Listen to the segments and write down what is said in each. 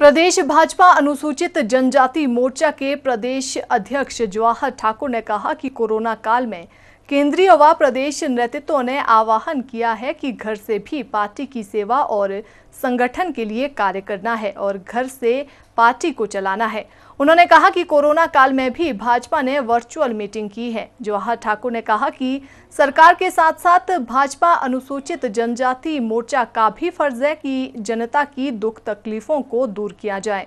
प्रदेश भाजपा अनुसूचित जनजाति मोर्चा के प्रदेश अध्यक्ष जवाहर ठाकुर ने कहा कि कोरोना काल में केंद्रीय व प्रदेश नेतृत्व ने आह्वान किया है कि घर से भी पार्टी की सेवा और संगठन के लिए कार्य करना है और घर से पार्टी को चलाना है। उन्होंने कहा कि कोरोना काल में भी भाजपा ने वर्चुअल मीटिंग की है। जवाहर ठाकुर ने कहा कि सरकार के साथ साथ भाजपा अनुसूचित जनजाति मोर्चा का भी फ़र्ज़ है कि जनता की दुख तकलीफों को दूर किया जाए।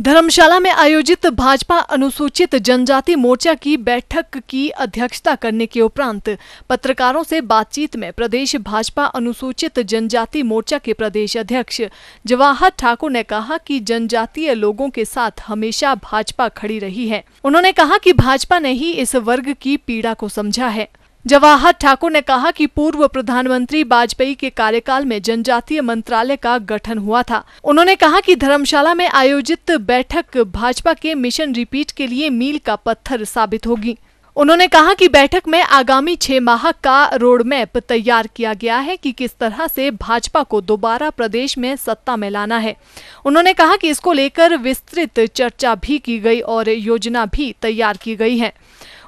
धर्मशाला में आयोजित भाजपा अनुसूचित जनजाति मोर्चा की बैठक की अध्यक्षता करने के उपरांत पत्रकारों से बातचीत में प्रदेश भाजपा अनुसूचित जनजाति मोर्चा के प्रदेश अध्यक्ष जवाहर ठाकुर ने कहा कि जनजातीय लोगों के साथ हमेशा भाजपा खड़ी रही है। उन्होंने कहा कि भाजपा ने ही इस वर्ग की पीड़ा को समझा है। जवाहर ठाकुर ने कहा कि पूर्व प्रधानमंत्री वाजपेयी के कार्यकाल में जनजातीय मंत्रालय का गठन हुआ था। उन्होंने कहा कि धर्मशाला में आयोजित बैठक भाजपा के मिशन रिपीट के लिए मील का पत्थर साबित होगी। उन्होंने कहा कि बैठक में आगामी छह माह का रोड मैप तैयार किया गया है कि किस तरह से भाजपा को दोबारा प्रदेश में सत्ता में लाना है। उन्होंने कहा कि इसको लेकर विस्तृत चर्चा भी की गई और योजना भी तैयार की गई है।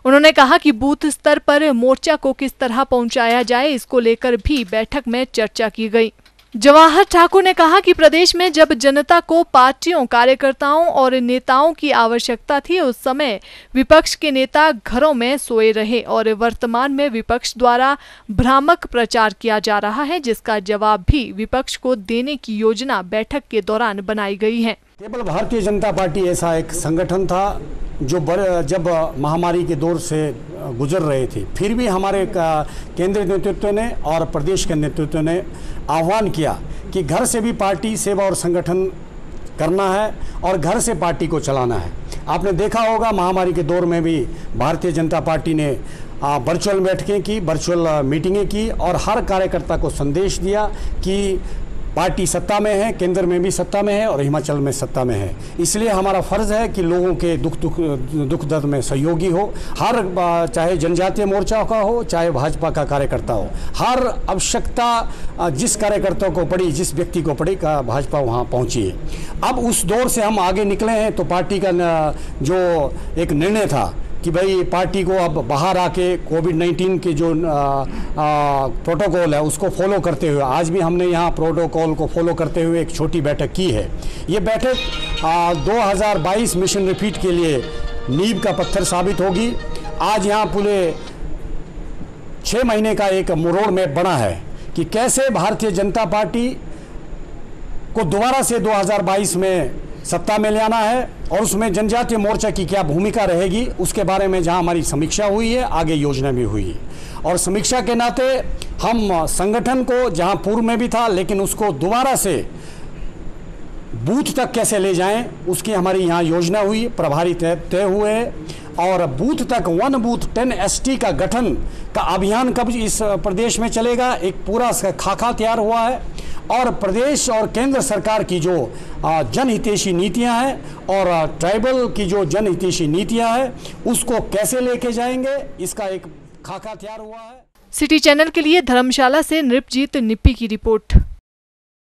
उन्होंने कहा कि बूथ स्तर पर मोर्चा को किस तरह पहुँचाया जाए, इसको लेकर भी बैठक में चर्चा की गई। जवाहर ठाकुर ने कहा कि प्रदेश में जब जनता को पार्टियों, कार्यकर्ताओं और नेताओं की आवश्यकता थी, उस समय विपक्ष के नेता घरों में सोए रहे और वर्तमान में विपक्ष द्वारा भ्रामक प्रचार किया जा रहा है, जिसका जवाब भी विपक्ष को देने की योजना बैठक के दौरान बनाई गई है। केवल भारतीय जनता पार्टी ऐसा एक संगठन था जो जब महामारी के दौर से गुजर रहे थे, फिर भी हमारे केंद्रीय नेतृत्व ने और प्रदेश के नेतृत्व ने आह्वान किया कि घर से भी पार्टी, सेवा और संगठन करना है और घर से पार्टी को चलाना है। आपने देखा होगा महामारी के दौर में भी भारतीय जनता पार्टी ने वर्चुअल बैठकें की वर्चुअल मीटिंगें की और हर कार्यकर्ता को संदेश दिया कि पार्टी सत्ता में है, केंद्र में भी सत्ता में है और हिमाचल में सत्ता में है। इसलिए हमारा फ़र्ज़ है कि लोगों के दुख दुख दुख दर्द में सहयोगी हो। हर चाहे जनजातीय मोर्चा का हो, चाहे भाजपा का कार्यकर्ता हो। हर आवश्यकता जिस कार्यकर्ता को पड़ी, जिस व्यक्ति को पड़ी, का भाजपा वहाँ पहुँची है। अब उस दौर से हम आगे निकले हैं तो पार्टी का जो एक निर्णय था कि भाई पार्टी को अब बाहर आके कोविड 19 के जो प्रोटोकॉल है उसको फॉलो करते हुए आज भी हमने यहाँ प्रोटोकॉल को फॉलो करते हुए एक छोटी बैठक की है। ये बैठक आ, 2022 मिशन रिपीट के लिए नींव का पत्थर साबित होगी। आज यहाँ पूरे छः महीने का एक मुरोड़ मैप बना है कि कैसे भारतीय जनता पार्टी को दोबारा से 2022 में सत्ता में ले आना है और उसमें जनजातीय मोर्चा की क्या भूमिका रहेगी, उसके बारे में जहाँ हमारी समीक्षा हुई है, आगे योजना भी हुई। है और समीक्षा के नाते हम संगठन को, जहाँ पूर्व में भी था, लेकिन उसको दोबारा से बूथ तक कैसे ले जाएँ, उसकी हमारी यहाँ योजना हुई, प्रभारी तय तय हुए और बूथ तक वन बूथ टेन एसटी का गठन का अभियान कब इस प्रदेश में चलेगा, एक पूरा खाका तैयार हुआ है। और प्रदेश और केंद्र सरकार की जो जनहितेशी नीतियाँ हैं और ट्राइबल की जो जनहितेशी नीतियाँ हैं, उसको कैसे लेके जाएँगे, इसका एक खाका तैयार हुआ है। सिटी चैनल के लिए धर्मशाला से नृपजीत निप्पी की रिपोर्ट।